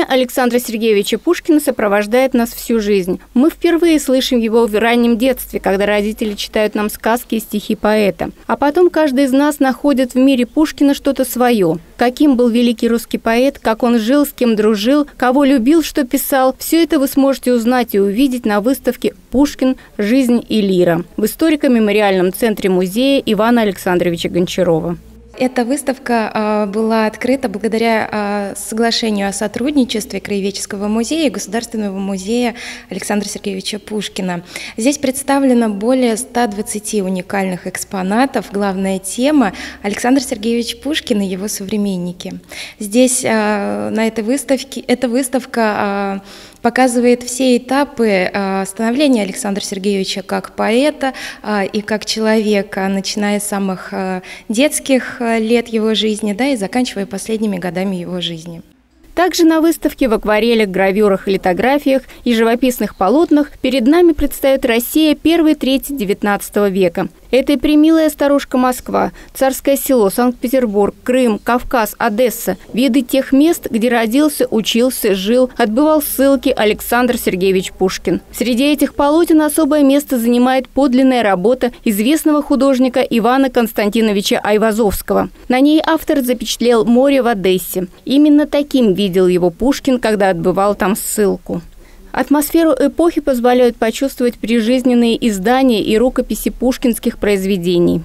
Имя Александра Сергеевича Пушкина сопровождает нас всю жизнь. Мы впервые слышим его в раннем детстве, когда родители читают нам сказки и стихи поэта. А потом каждый из нас находит в мире Пушкина что-то свое. Каким был великий русский поэт, как он жил, с кем дружил, кого любил, что писал – все это вы сможете узнать и увидеть на выставке «Пушкин. Жизнь и лира» в историко-мемориальном центре музея Ивана Александровича Гончарова. Эта выставка а, была открыта благодаря а, соглашению о сотрудничестве Краеведческого музея и Государственного музея Александра Сергеевича Пушкина. Здесь представлено более 120 уникальных экспонатов. Главная тема – Александр Сергеевич Пушкин и его современники. Здесь а, на этой выставке, эта выставка показывает все этапы а, становления Александра Сергеевича как поэта а, и как человека, начиная с самых а, детских лет его жизни да, и заканчивая последними годами его жизни. Также на выставке в акварелях, гравюрах, литографиях и живописных полотнах перед нами предстает Россия первой трети XIX века. Это и примилая старушка Москва, Царское село, Санкт-Петербург, Крым, Кавказ, Одесса. Виды тех мест, где родился, учился, жил, отбывал ссылки Александр Сергеевич Пушкин. Среди этих полотен особое место занимает подлинная работа известного художника Ивана Константиновича Айвазовского. На ней автор запечатлел море в Одессе. Именно таким видел его Пушкин, когда отбывал там ссылку. Атмосферу эпохи позволяют почувствовать прижизненные издания и рукописи пушкинских произведений.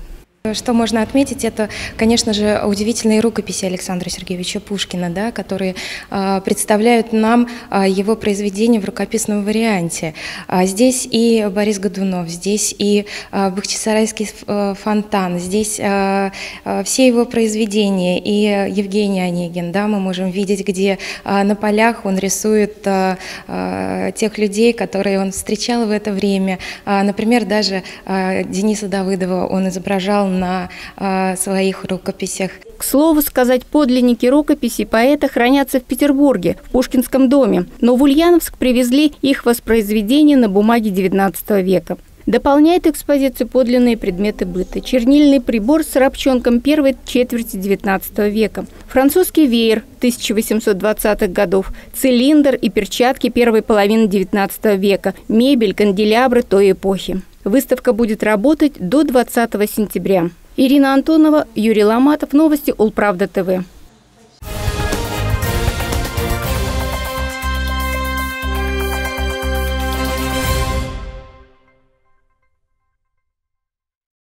Что можно отметить, это, конечно же, удивительные рукописи Александра Сергеевича Пушкина, да, которые э, представляют нам э, его произведения в рукописном варианте. А здесь и Борис Годунов, здесь и э, Бахчисарайский э, фонтан, здесь э, э, все его произведения, и Евгений Онегин, да, мы можем видеть, где э, на полях он рисует э, э, тех людей, которые он встречал в это время. Э, например, даже э, Дениса Давыдова он изображал на э, своих рукописях. К слову сказать, подлинники рукописей поэта хранятся в Петербурге, в Пушкинском доме, но в Ульяновск привезли их воспроизведения на бумаге XIX века. Дополняет экспозицию подлинные предметы быта. Чернильный прибор с рабчонком первой четверти XIX века. Французский веер 1820-х годов. Цилиндр и перчатки первой половины XIX века. Мебель, канделябры той эпохи. Выставка будет работать до 20 сентября. Ирина Антонова, Юрий Ломатов. Новости Улправда ТВ.